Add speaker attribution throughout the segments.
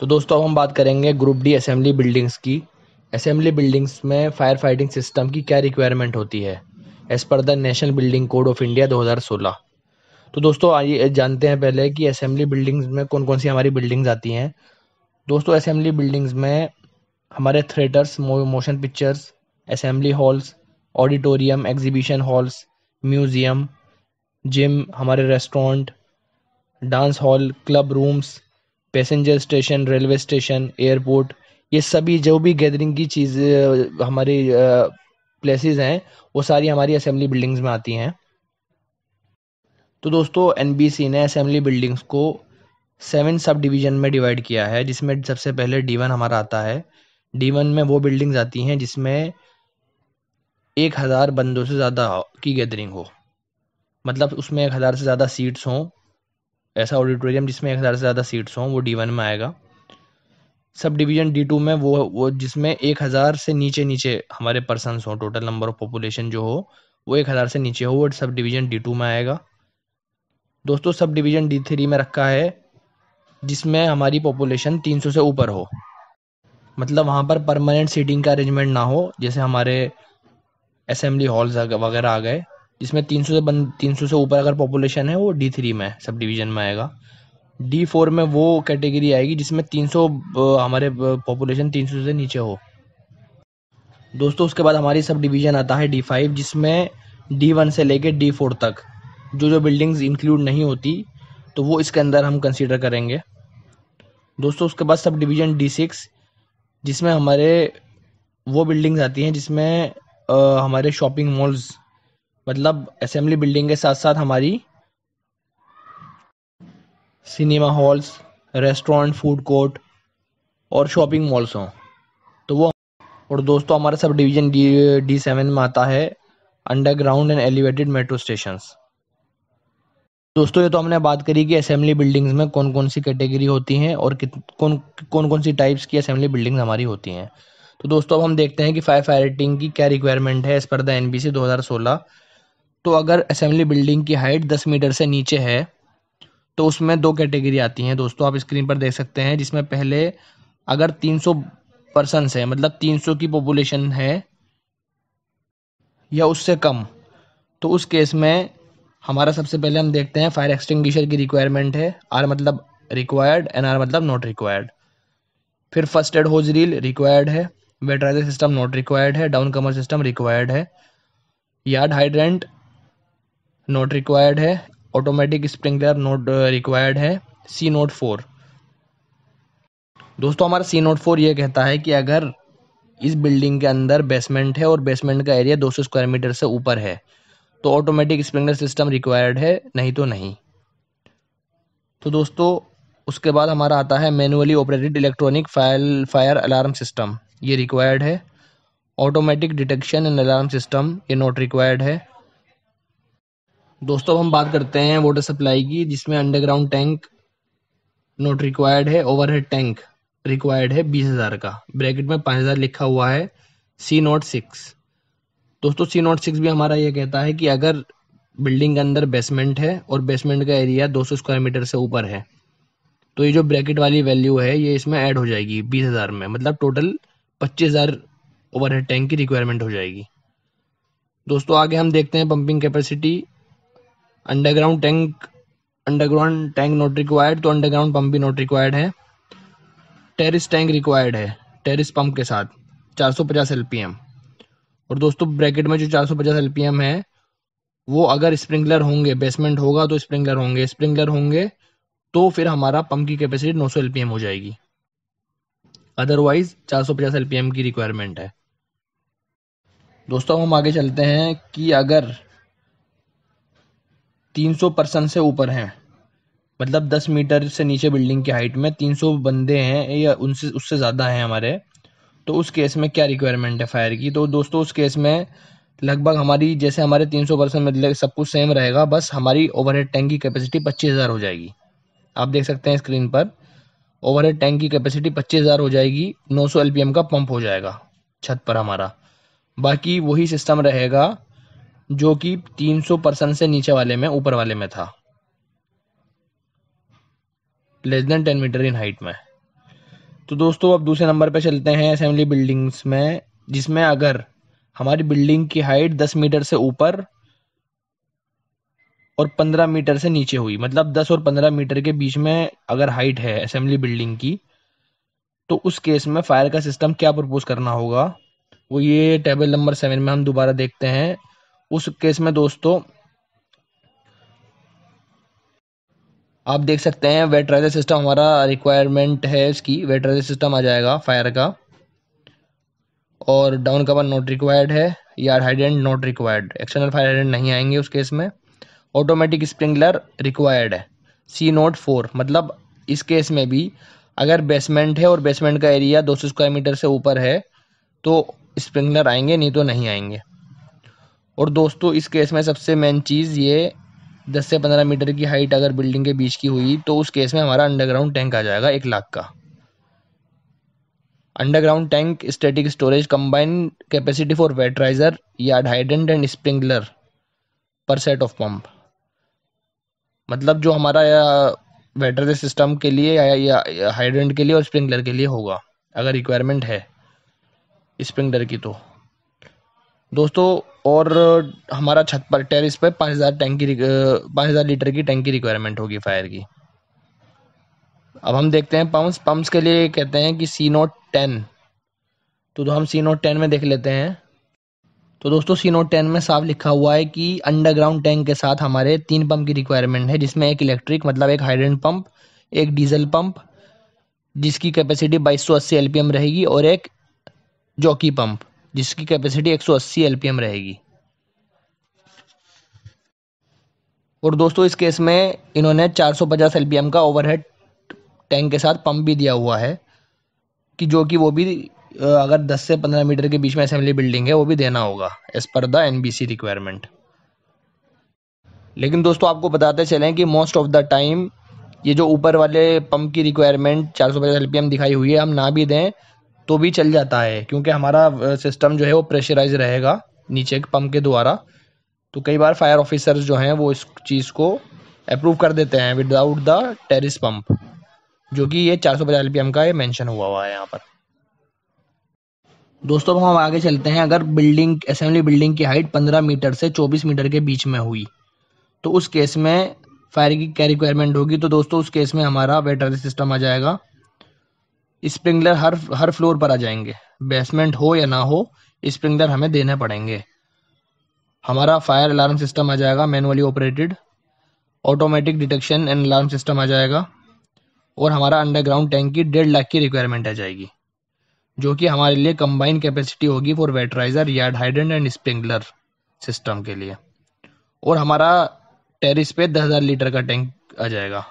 Speaker 1: तो दोस्तों, अब हम बात करेंगे ग्रुप डी असेंबली बिल्डिंग्स की। असेंबली बिल्डिंग्स में फायर फाइटिंग सिस्टम की क्या रिक्वायरमेंट होती है? As per the national building code of India 2016 तो दोस्तों, आइए जानते हैं पहले कि असेंबली बिल्डिंग्स में कौन कौन सी हमारी बिल्डिंग्स आती हैं। दोस्तों असेंबली बिल्डिंग्स में हमारे theatres motion pictures assembly halls auditorium exhibition halls museum gym हमारे restaurant dance hall club rooms passenger station, railway station, airport, ये सभी जो भी गैदरिंग की चीज़ हमारी प्लेसेस हैं, वो सारी हमारी असेंबली बिल्डिंग्स में आती हैं। तो दोस्तों एनबीसी ने असेंबली बिल्डिंग्स को सेवन सब डिवीज़न में डिवाइड किया है, जिसमें सबसे पहले डी हमारा आता है। डी में वो बिल्डिंग्स आती हैं, जिसमें एक हज़ार बंदों से ज़्यादा की गैदरिंग हो। मतलब उसमें एक हज़ार से ज़्यादा सीट्स हों ऐसा ऑडिटोरियम जिसमें एक हज़ार से ज़्यादा सीट्स हों, वो डी वन में आएगा। सब डिवीज़न डी टू में वो वो जिसमें एक हज़ार से नीचे नीचे हमारे पर्सनस हों टोटल नंबर ऑफ़ पॉपुलेशन जो हो, वो एक हज़ार से नीचे हो, वो सब डिवीज़न डी टू में आएगा। दोस्तों, सब डिवीज़न डी थ्री में रखा है, जिसमें हमारी पॉपुलेशन तीन सौ से ऊपर हो। मतलब वहाँ पर परमानेंट सीटिंग का अरेंजमेंट ना हो, जैसे हमारे असेंबली हॉल्स वगैरह आ गए। जिसमें तीन सौ से बंद तीन सौ से ऊपर अगर पॉपुलेशन है वो डी थ्री में सब डिवीज़न में आएगा। डी फोर में वो कैटेगरी आएगी जिसमें तीन सौ हमारे पॉपुलेशन तीन सौ से नीचे हो। दोस्तों उसके बाद हमारी सब डिवीज़न आता है डी फाइव जिसमें डी वन से लेके डी फोर तक जो जो बिल्डिंग्स इंक्लूड नहीं होती तो वो इसके अंदर हम कंसिडर करेंगे। दोस्तों उसके बाद सब डिवीज़न डी सिक्स जिसमें हमारे वो बिल्डिंग्स आती हैं जिसमें आ, हमारे शॉपिंग मॉल्स मतलब असेंबली बिल्डिंग के साथ साथ हमारी cinema halls restaurant food court और शॉपिंग मॉल्स हों। तो वो और दोस्तों हमारा sub division D D seven में आता है underground and elevated metro station दोस्तों, ये तो हमने बात करी कि असेंबली बिल्डिंग्स में कौन कौन सी कैटेगरी होती हैं और कौन कौन कौन सी टाइप्स की असेंबली बिल्डिंग्स हमारी होती हैं। तो दोस्तों, अब हम देखते हैं कि फायर फाइटिंग की क्या रिक्वायरमेंट है as per the N B C दो हज़ार सोलह। तो अगर असेंबली बिल्डिंग की हाइट दस मीटर से नीचे है तो उसमें दो कैटेगरी आती हैं दोस्तों। आप स्क्रीन पर देख सकते हैं, जिसमें पहले अगर 300 पर्सनस है मतलब 300 की पॉपुलेशन है या उससे कम तो उस केस में हमारा सबसे पहले हम देखते हैं फायर एक्सटिंग्विशर की रिक्वायरमेंट है। आर मतलब रिक्वायर्ड एन आर मतलब नॉट रिक्वायर्ड फिर first aid hose reel required है wet riser system not required है डाउन कमर सिस्टम रिक्वायर्ड है। यार्ड हाइड्रेंट नोट रिक्वायर्ड है ऑटोमेटिक स्प्रिंकलर नोट रिक्वायर्ड है सी नोट फोर दोस्तों, हमारा सी नोट फोर ये कहता है कि अगर इस बिल्डिंग के अंदर बेसमेंट है और बेसमेंट का एरिया 200 स्क्वायर मीटर से ऊपर है तो ऑटोमेटिक स्प्रिंकलर सिस्टम रिक्वायर्ड है, नहीं तो नहीं। तो दोस्तों, उसके बाद हमारा आता है manually operated electronic fire fire alarm system ये रिक्वायर्ड है। Automatic detection and alarm system ये नॉट रिक्वायर्ड है। दोस्तों हम बात करते हैं वाटर सप्लाई की, जिसमें अंडरग्राउंड टैंक नोट रिक्वायर्ड है ओवरहेड टैंक रिक्वायर्ड है बीस हज़ार का। ब्रैकेट में पाँच हज़ार लिखा हुआ है सी नोट सिक्स दोस्तों सी नोट सिक्स भी हमारा ये कहता है कि अगर बिल्डिंग के अंदर बेसमेंट है और बेसमेंट का एरिया 200 स्क्वायर मीटर से ऊपर है तो ये जो ब्रैकेट वाली वैल्यू है, ये इसमें ऐड हो जाएगी बीस हज़ार में। मतलब टोटल पच्चीस हज़ार ओवरहेड टैंक की रिक्वायरमेंट हो जाएगी। दोस्तों, आगे हम देखते हैं pumping capacity underground tank underground tank not required तो अंडरग्राउंड पंप भी नोट रिक्वायर्ड है। टेरिस टैंक रिक्वायर्ड है टेरिस पंप के साथ 450 एलपीएम और दोस्तों ब्रैकेट में जो 450 एलपीएम है, वो अगर स्प्रिंकलर होंगे बेसमेंट होगा तो स्प्रिंकलर होंगे स्प्रिंकलर होंगे तो फिर हमारा पंप की कैपेसिटी 900 एलपीएम हो जाएगी। अदरवाइज़ 450 एलपीएम की रिक्वायरमेंट है। दोस्तों हम आगे चलते हैं कि अगर 300 पर्सन से ऊपर हैं। मतलब 10 मीटर से नीचे बिल्डिंग की हाइट में 300 बंदे हैं या उनसे, उससे ज़्यादा हैं हमारे। तो उस केस में क्या रिक्वायरमेंट है फायर की? तो दोस्तों, उस केस में लगभग हमारी, जैसे हमारे 300 परसेंट मतलब सब कुछ सेम रहेगा, बस हमारी ओवरहेड टैंक की कैपेसिटी पच्चीस हज़ार हो जाएगी। आप देख सकते हैं स्क्रीन पर ओवरहेड टैंक की कैपेसिटी पच्चीस हज़ार हो जाएगी 900 सौ एल का पंप हो जाएगा, छत पर हमारा। बाकी वही सिस्टम रहेगा जो कि 300 परसेंट से नीचे वाले में, ऊपर वाले में था। Less than ten metre in height में। तो दोस्तों, अब दूसरे नंबर पे चलते हैं असेंबली बिल्डिंग्स में, जिसमें अगर हमारी बिल्डिंग की हाइट 10 मीटर से ऊपर और 15 मीटर से नीचे हुई मतलब 10 और 15 मीटर के बीच में अगर हाइट है असेंबली बिल्डिंग की तो उस केस में फायर का सिस्टम क्या प्रपोज करना होगा? वो ये टेबल नंबर सेवन में हम दोबारा देखते हैं। उस केस में दोस्तों, आप देख सकते हैं, वेटराइजर सिस्टम हमारा रिक्वायरमेंट है इसकी। वेटराइजर सिस्टम आ जाएगा फायर का। और डाउन कवर नॉट रिक्वायर्ड है या hydrant not required external fire hydrant नहीं आएँगे उस केस में। ऑटोमेटिक स्प्रिंगलर रिक्वायर्ड है। सी नोट फोर मतलब इस केस में भी अगर बेसमेंट है और बेसमेंट का एरिया 200 स्क्वायर मीटर से ऊपर है तो स्प्रिंकलर आएँगे, नहीं तो नहीं आएँगे। और दोस्तों इस केस में सबसे मेन चीज़ ये 10 से 15 मीटर की हाइट अगर बिल्डिंग के बीच की हुई तो उस केस में हमारा अंडरग्राउंड टैंक आ जाएगा एक लाख का। Underground tank static storage combined capacity for wet riser या hydrant and sprinkler per set of pump मतलब जो हमारा वेटर सिस्टम के लिए या, या हाइड्रेंट के लिए और स्प्रिंकलर के लिए होगा अगर रिक्वायरमेंट है स्प्रिंकलर की तो। दोस्तों और हमारा छत पर टेरिस पे पाँच हज़ार टैंक पाँच हज़ार लीटर की टैंकी रिक्वायरमेंट होगी फायर की। अब हम देखते हैं पम्प्स पम्प्स के लिए कहते हैं कि सी नोट टेन तो, तो हम सी नोट टेन में देख लेते हैं तो दोस्तों सी नोट टेन में साफ़ लिखा हुआ है कि अंडरग्राउंड टैंक के साथ हमारे तीन पंप की रिक्वायरमेंट है जिसमें एक इलेक्ट्रिक मतलब एक हाइड्रेंट पंप एक डीजल पंप जिसकी कैपेसिटी बाईस सौ अस्सी एलपीएम रहेगी और एक जॉकी पंप जिसकी कैपेसिटी एक सौ अस्सी एलपीएम रहेगी। और दोस्तों, इस केस में इन्होंने 450 एलपीएम का ओवरहेड टैंक के साथ पंप भी दिया हुआ है, कि जो कि वो भी अगर 10 से 15 मीटर के बीच में असेंबली बिल्डिंग है, वो भी देना होगा as per the NBC requirement लेकिन दोस्तों, आपको बताते चलें कि मोस्ट ऑफ़ द टाइम ये जो ऊपर वाले पंप की रिक्वायरमेंट चार सौ एल दिखाई हुई है, हम ना भी दें तो भी चल जाता है, क्योंकि हमारा सिस्टम जो है वो प्रेशराइज रहेगा नीचे पंप के द्वारा। तो कई बार फायर ऑफिसर्स जो हैं वो इस चीज़ को अप्रूव कर देते हैं विदाउट द टेरिस पंप जो कि ये चार सौ पचास एल का ये मेंशन हुआ हुआ है यहाँ पर। दोस्तों हम आगे चलते हैं। अगर बिल्डिंग असेंबली बिल्डिंग की हाइट 15 मीटर से 24 मीटर के बीच में हुई तो उस केस में फायर की क्या रिक्वायरमेंट होगी। तो दोस्तों, उस केस में हमारा वेटर सिस्टम आ जाएगा। स्प्रिंगलर हर हर फ्लोर पर आ जाएँगे। बेसमेंट हो या ना हो, स्प्रिंगलर हमें देने पड़ेंगे। हमारा फायर अलार्म सिस्टम आ जाएगा manually operated. Automatic detection and alarm system आ जाएगा। और हमारा अंडरग्राउंड टैंक की डेढ़ लाख की रिक्वायरमेंट आ जाएगी, जो कि हमारे लिए कंबाइन कैपेसिटी होगी for wet riser yard hydrant and sprinkler system के लिए। और हमारा टेरिस पे दस हज़ार लीटर का टैंक आ जाएगा।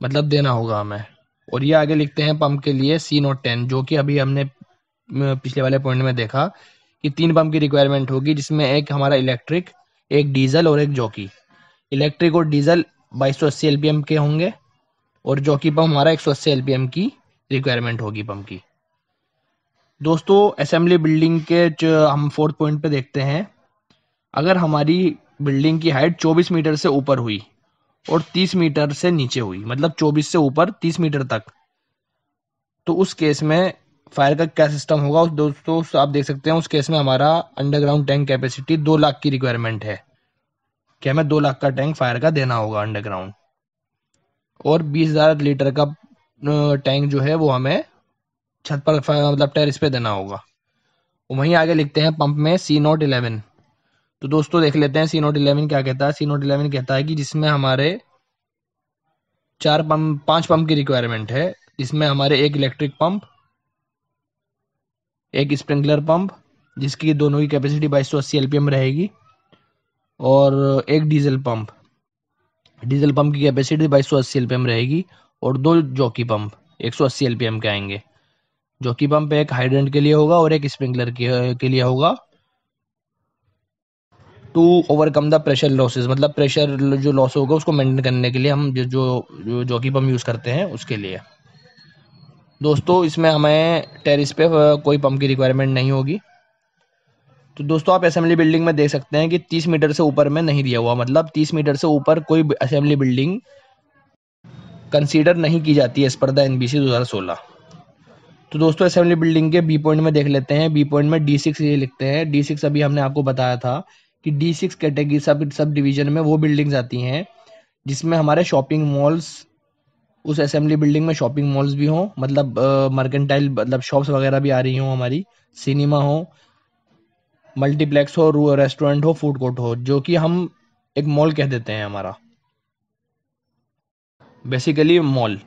Speaker 1: मतलब देना होगा हमें। और ये आगे लिखते हैं पंप के लिए सी नोट टेन जो कि अभी हमने पिछले वाले पॉइंट में देखा कि तीन पंप की रिक्वायरमेंट होगी, जिसमें एक हमारा इलेक्ट्रिक एक डीजल और एक जॉकी इलेक्ट्रिक और डीजल बाईस सौ अस्सी एल के होंगे, और जॉकी पंप हमारा एक सौ अस्सी एल की रिक्वायरमेंट होगी पंप की। दोस्तों असेंबली बिल्डिंग के हम फोर्थ पॉइंट पे देखते हैं। अगर हमारी बिल्डिंग की हाइट 24 मीटर से ऊपर हुई और 30 मीटर से नीचे हुई मतलब 24 से ऊपर 30 मीटर तक। तो उस केस में फायर का क्या सिस्टम होगा? उस दोस्तों आप देख सकते हैं, उस केस में हमारा अंडरग्राउंड टैंक कैपेसिटी दो लाख की रिक्वायरमेंट है। कि हमें दो लाख का टैंक फायर का देना होगा अंडरग्राउंड? और बीस हज़ार लीटर का टैंक जो है, वो हमें छत पर मतलब टेरिस पे देना होगा। वहीं आगे लिखते हैं, पंप में सी नोट इलेवन। तो दोस्तों देख लेते हैं सी नोट इलेवन क्या कहता है। सी नोट इलेवन कहता है कि जिसमें हमारे चार पंप पाँच पंप की रिक्वायरमेंट है, जिसमें हमारे एक इलेक्ट्रिक पंप एक स्प्रिंकलर पंप जिसकी दोनों की कैपेसिटी बाईस सौ अस्सी एलपीएम रहेगी, और एक डीजल पंप डीजल पंप की कैपेसिटी बाईस सौ अस्सी एलपीएम रहेगी, और दो जॉकी पंप एक सौ अस्सी एलपीएम के आएँगे। जो कि पंप एक हाइड्रेंट के लिए होगा और एक स्प्रिंकलर के लिए होगा। To overcome the pressure losses मतलब प्रेशर जो लॉस होगा, उसको मेंटेन करने के लिए हम जो जो जो की पंप यूज़ करते हैं, उसके लिए। दोस्तों, इसमें हमें टेरिस पे कोई पंप की रिक्वायरमेंट नहीं होगी। तो दोस्तों, आप असेंबली बिल्डिंग में देख सकते हैं कि 30 मीटर से ऊपर में नहीं दिया हुआ। मतलब 30 मीटर से ऊपर कोई असेंबली बिल्डिंग कंसीडर नहीं की जाती है इस पर द एनबीसी 2016 तो दोस्तों असेंबली बिल्डिंग के बी पॉइंट में देख लेते हैं। बी पॉइंट में डी सिक्स ये लिखते हैं। डी सिक्स अभी हमने आपको बताया था कि डी सिक्स कैटेगरी सब सब डिवीज़न में वो बिल्डिंग्स आती हैं, जिसमें हमारे शॉपिंग मॉल्स उस असेंबली बिल्डिंग में शॉपिंग मॉल्स भी हों मतलब मर्केंटाइल मतलब शॉप्स वगैरह भी आ रही हों हमारी सिनेमा हो मल्टीप्लेक्स हो रेस्टोरेंट हो फ़ूड कोर्ट हो, जो कि हम एक मॉल कह देते हैं हमारा। बेसिकली मॉल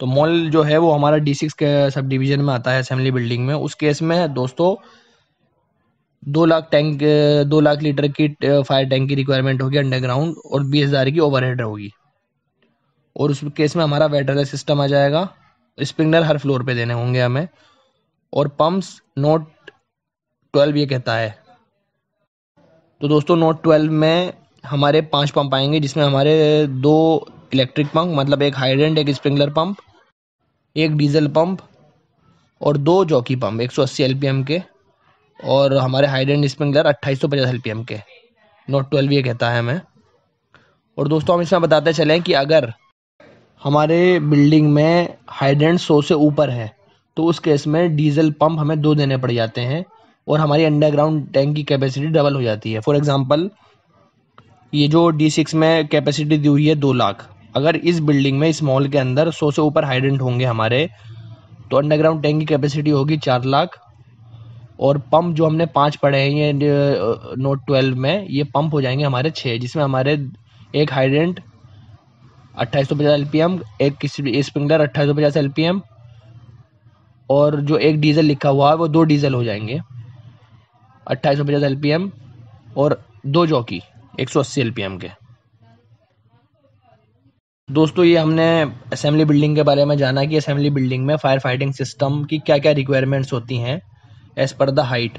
Speaker 1: तो मॉल जो है वो हमारा डी सिक्स के सब डिवीज़न में आता है असेंबली बिल्डिंग में। उस केस में दोस्तों दो लाख टैंक दो लाख लीटर की फायर टैंक की रिक्वायरमेंट होगी अंडरग्राउंड और बीस हज़ार की ओवरहेड होगी। और उस केस में हमारा वेटर सिस्टम आ जाएगा। स्प्रिंगलर हर फ्लोर पे देने होंगे हमें। और पंप्स नोट ट्वेल्व ये कहता है। तो दोस्तों नोट ट्वेल्व में हमारे पाँच पंप आएँगे, जिसमें हमारे दो इलेक्ट्रिक पंप मतलब एक हाइड्रेंट एक स्प्रिंगलर पंप एक डीजल पंप और दो जॉकी पंप 180 एलपीएम के। और हमारे हाइड्रेंट स्प्रिंगलर 2850 एलपीएम के। नोट ट्वेल्व ये कहता है हमें। और दोस्तों, हम इसमें बताते चलें कि अगर हमारे बिल्डिंग में हाइड्रेंट सौ से ऊपर है तो उस केस में डीजल पंप हमें दो देने पड़ जाते हैं और हमारी अंडरग्राउंड टैंक की कैपेसिटी डबल हो जाती है। फॉर एग्जांपल ये जो डी सिक्स में कैपेसिटी दी हुई है दो लाख। अगर इस बिल्डिंग में, इस मॉल के अंदर सौ से ऊपर हाइडेंट होंगे हमारे तो अंडरग्राउंड टैंक की कैपेसिटी होगी चार लाख। और पंप जो हमने पाँच पढ़े हैं, ये नोट ट्वेल्व में, ये पंप हो जाएँगे हमारे छः जिसमें हमारे एक हाइडेंट अट्ठाईस सौ पचास एल एक किसी स्प्रिंगलर अट्ठाईस सौ पचास एल और जो एक डीजल लिखा हुआ है, वो दो डीजल हो जाएँगे, अट्ठाईस सौ पचास एल और दो जॉकी एक सौ अस्सी एल के। दोस्तों, ये हमने असेंबली बिल्डिंग के बारे में जाना कि असेंबली बिल्डिंग में फायर फाइटिंग सिस्टम की क्या क्या रिक्वायरमेंट्स होती हैं। As per the height